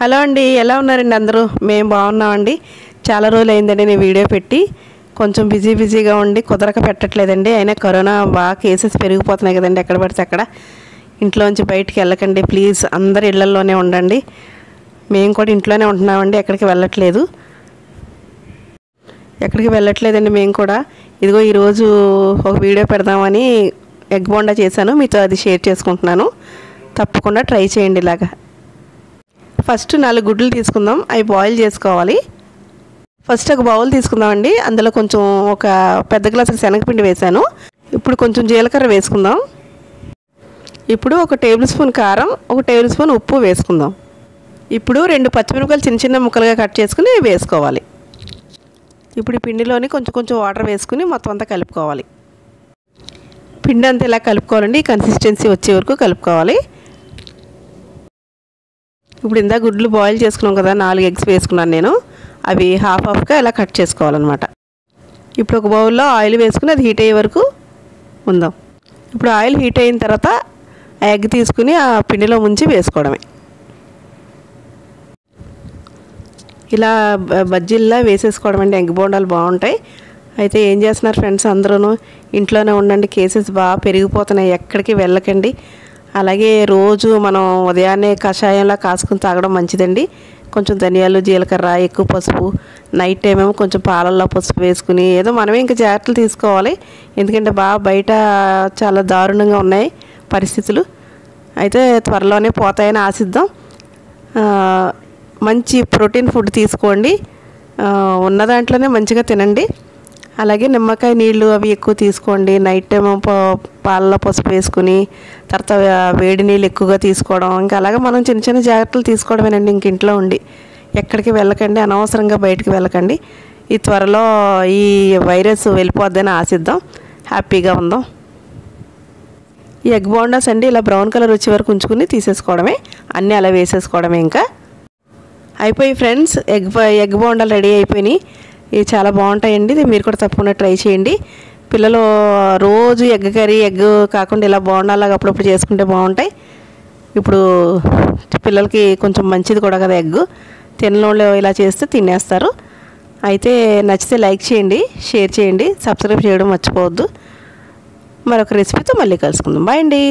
Hello అండి ఎలా ఉన్నారండి అందరూ? మేము బాగున్నామండి. చాలా రోజులు అయిందండి నేను వీడియో పెట్టి. కొంచెం బిజీ బిజీగా ఉండి కుదరక పెట్టట్లేదండి. అయినా కరోనా బాగా కేసెస్ పెరిగిపోతున్నాయి కదండి ఎక్కడ పడితే అక్కడ. ఇంట్లోంచి బయటికి వెళ్ళకండి ప్లీజ్. అందరు ఇళ్ళలోనే ఉండండి. మేము కూడా ఇంట్లోనే ఉంటున్నామండి ఎక్కడికి వెళ్ళట్లేదు. ఎక్కడికి వెళ్ళట్లేదండి మేము కూడా. ఇదిగో ఈరోజు ఒక వీడియో పెడదామని ఎగ్ బోండా చేశాను. మీతో అది షేర్ చేసుకుంటున్నాను. తప్పకుండా ట్రై చేయండి ఇలాగా. ఫస్ట్ నాలుగు గుడ్లు తీసుకుందాం. అవి బాయిల్ చేసుకోవాలి. ఫస్ట్ ఒక బౌల్ తీసుకుందామండి. అందులో కొంచెం ఒక పెద్ద గ్లాసు శనగపిండి వేసాను. ఇప్పుడు కొంచెం జీలకర్ర వేసుకుందాం. ఇప్పుడు ఒక టేబుల్ స్పూన్ కారం ఒక టేబుల్ స్పూన్ ఉప్పు వేసుకుందాం. ఇప్పుడు రెండు పచ్చిమిరపకాయలు చిన్న చిన్న ముక్కలుగా కట్ చేసుకుని వేసుకోవాలి. ఇప్పుడు ఈ పిండిలోని కొంచెం కొంచెం వాటర్ వేసుకుని మొత్తం అంతా కలుపుకోవాలి. పిండి అంతా ఇలా కలుపుకోవాలండి కన్సిస్టెన్సీ వచ్చే వరకు కలుపుకోవాలి. ఇప్పుడు ఇందా గుడ్లు బాయిల్ చేసుకున్నాం కదా నాలుగు ఎగ్స్ వేసుకున్నాను నేను. అవి హాఫ్ హాఫ్గా ఇలా కట్ చేసుకోవాలన్నమాట. ఇప్పుడు ఒక బౌల్లో ఆయిల్ వేసుకుని అది హీట్ అయ్యే వరకు ఉందాం. ఇప్పుడు ఆయిల్ హీట్ అయిన తర్వాత ఆ ఎగ్ తీసుకుని ఆ పిండిలో ముంచి వేసుకోవడమే. ఇలా బజ్జీల్లా వేసేసుకోవడం అండి. ఎగ్ బోండాలు బాగుంటాయి. అయితే ఏం చేస్తున్నారు ఫ్రెండ్స్ అందరూ ఇంట్లోనే ఉండండి. కేసెస్ బాగా పెరిగిపోతున్నాయి. ఎక్కడికి వెళ్ళకండి. అలాగే రోజు మనం ఉదయాన్నే కషాయంలా కాసుకుని తాగడం మంచిదండి. కొంచెం ధనియాలు జీలకర్ర ఎక్కువ పసుపు నైట్ టైం ఏమో కొంచెం పాలల్లో పసుపు వేసుకుని ఏదో మనమే ఇంకా జాగ్రత్తలు తీసుకోవాలి. ఎందుకంటే బాగా బయట చాలా దారుణంగా ఉన్నాయి పరిస్థితులు. అయితే త్వరలోనే పోతాయని ఆశిద్దాం. మంచి ప్రోటీన్ ఫుడ్ తీసుకోండి. ఉన్న దాంట్లోనే మంచిగా తినండి. అలాగే నిమ్మకాయ నీళ్ళు అవి ఎక్కువ తీసుకోండి. నైట్ టైం పాలలో పసుపు వేసుకుని తర్వాత వేడి నీళ్ళు ఎక్కువగా తీసుకోవడం. ఇంకా అలాగే మనం చిన్న చిన్న జాగ్రత్తలు తీసుకోవడమేనండి ఇంక ఇంట్లో ఉండి. ఎక్కడికి వెళ్ళకండి అనవసరంగా బయటికి వెళ్ళకండి. ఈ త్వరలో ఈ వైరస్ వెళ్ళిపోద్దని ఆశిద్దాం. హ్యాపీగా ఉందాం. ఈ ఎగ్ బోండాస్ అండి ఇలా బ్రౌన్ కలర్ వచ్చే వరకు ఉంచుకుని తీసేసుకోవడమే. అన్నీ అలా వేసేసుకోవడమే ఇంకా. అయిపోయి ఫ్రెండ్స్ ఎగ్ ఎగ్ బోండాలు రెడీ అయిపోయినాయి. ఇవి చాలా బాగుంటాయండి. ఇది మీరు కూడా తప్పకుండా ట్రై చేయండి. పిల్లలు రోజు ఎగ్ కర్రీ ఎగ్ కాకుండా ఇలా బోండాలాగా అప్పుడప్పుడు చేసుకుంటే బాగుంటాయి. ఇప్పుడు పిల్లలకి కొంచెం మంచిది కూడా కదా ఎగ్. తినలోళ్ళు ఇలా చేస్తే తినేస్తారు. అయితే నచ్చితే లైక్ చేయండి షేర్ చేయండి సబ్స్క్రైబ్ చేయడం మర్చిపోవద్దు. మరొక రెసిపీతో మళ్ళీ కలుసుకుందాం. బాయ్ అండి.